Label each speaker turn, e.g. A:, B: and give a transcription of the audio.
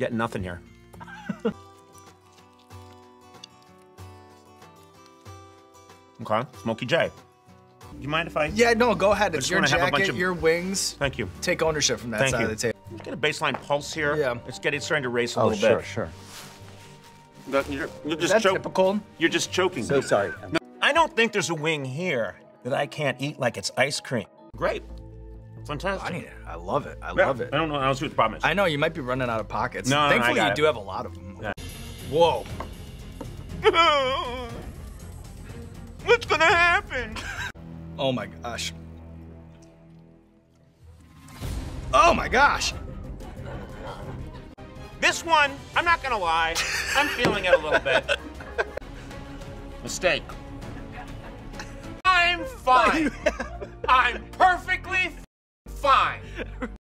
A: Getting nothing here. okay, Smokey J. Do you mind if I?
B: Yeah, no, go ahead. It's your
A: wanna have a bunch
B: jacket,
A: of-
B: your wings.
A: Thank you.
B: Take ownership from that
A: Thank
B: side
A: you.
B: of the table.
A: Let's get a baseline pulse here.
B: Yeah.
A: It's getting starting to race a
C: Oh,
A: little
C: sure,
A: bit.
C: sure.
A: You're, you're just
B: that
A: choking.
B: typical?
A: You're just choking.
C: So sorry.
A: I don't think there's a wing here that I can't eat like it's ice cream. Great. Fantastic.
B: I need it. I love it. I
A: Yeah,
B: love it.
A: I don't know. I don't see what the problem is.
B: I know you might be running out of pockets.
A: No, no, no, I
B: Thankfully,
A: got
B: you
A: it.
B: do have a lot of them.
A: Yeah.
B: Whoa.
A: What's gonna happen?
B: Oh my gosh. Oh my gosh.
A: This one, I'm not gonna lie, I'm feeling it a little bit. Mistake. I'm fine. Fine.